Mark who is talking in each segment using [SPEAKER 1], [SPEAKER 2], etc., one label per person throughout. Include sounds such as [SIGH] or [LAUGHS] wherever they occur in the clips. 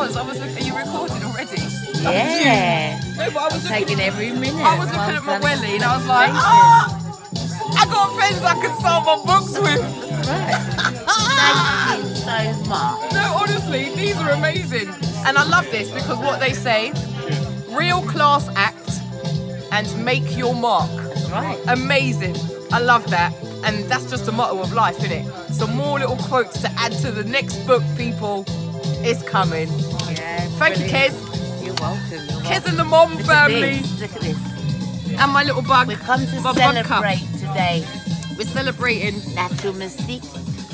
[SPEAKER 1] was. I was looking. Are you recording already?
[SPEAKER 2] Yeah.
[SPEAKER 1] No, but I was.
[SPEAKER 2] Taking every minute.
[SPEAKER 1] I was looking at my welly and I was like, ah, I got friends I can sell my books with.
[SPEAKER 2] Right. Thank you so much.
[SPEAKER 1] No, honestly, these are amazing. And I love this because what they say, real class act and make your mark.
[SPEAKER 2] Right.
[SPEAKER 1] Amazing. I love that. And that's just a motto of life, isn't it? Some more little quotes to add to the next book, people. It's coming.
[SPEAKER 2] Yeah.
[SPEAKER 1] Thank you,
[SPEAKER 2] brilliant.
[SPEAKER 1] Kez.
[SPEAKER 2] You're welcome. You're
[SPEAKER 1] Kez and the mom
[SPEAKER 2] Look at
[SPEAKER 1] family.
[SPEAKER 2] this, Look at this.
[SPEAKER 1] And my little bug.
[SPEAKER 2] We've come to
[SPEAKER 1] my
[SPEAKER 2] celebrate today.
[SPEAKER 1] We're celebrating.
[SPEAKER 2] Natrel Mystic,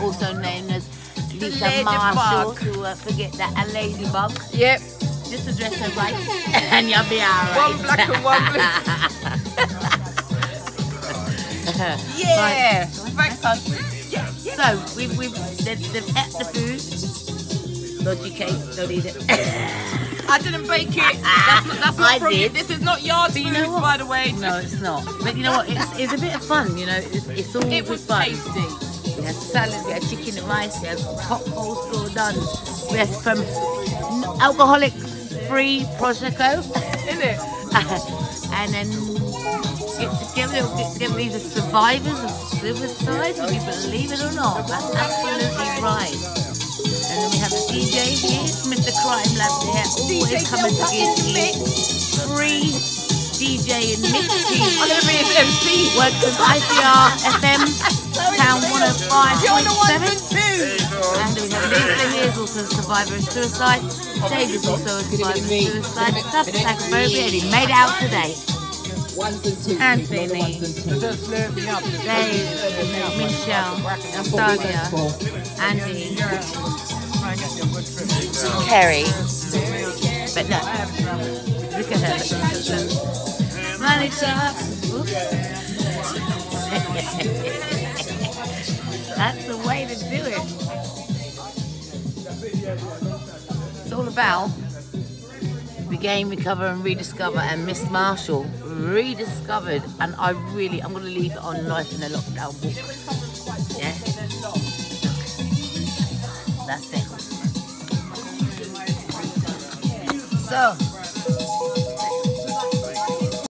[SPEAKER 2] also known as Lisa. Marshall, to uh, forget that a ladybug.
[SPEAKER 1] Yep.
[SPEAKER 2] Just address her right, [LAUGHS] and you'll be alright.
[SPEAKER 1] One black and one blue. [LAUGHS] Yeah. Thanks, hon. Yeah.
[SPEAKER 2] So we've we've they've, they've the food. Dodgy cake, don't eat it. [LAUGHS]
[SPEAKER 1] I didn't bake it. [LAUGHS] That's not, that's not
[SPEAKER 2] I
[SPEAKER 1] from
[SPEAKER 2] did.
[SPEAKER 1] you. This is not yard
[SPEAKER 2] But you know
[SPEAKER 1] by the way.
[SPEAKER 2] no, it's not. But you know what? It's, it's a bit of fun. You know, it's, it's all
[SPEAKER 1] It was
[SPEAKER 2] fun.
[SPEAKER 1] tasty.
[SPEAKER 2] We had salad, we had chicken and rice, we had hot coleslaw done. We had from alcoholic free prosecco. [LAUGHS]
[SPEAKER 1] Isn't it?
[SPEAKER 2] and then get together, get together these survivors of suicide, if you believe it or not. That's absolutely always
[SPEAKER 1] DJ
[SPEAKER 2] coming to
[SPEAKER 1] Delta
[SPEAKER 2] give
[SPEAKER 1] in the
[SPEAKER 2] you free DJ and mix.
[SPEAKER 1] I'm going to be his MC.
[SPEAKER 2] Works with ICR FM, Town 105.7.
[SPEAKER 1] You're the one and
[SPEAKER 2] we have Lisa here, is also a survivor of suicide. Dave is also a survivor of suicide. Substackphobia, and he made out today. Anthony, Dave, Michelle, Nastasia, Andy, Kerry. But no, look at her. Manager. That's the way to do it. It's all about regain, recover, and rediscover. And Miss Marshall rediscovered, and I really, I'm going to leave it on Life Inna Lockdown book. Yeah, that's it. So,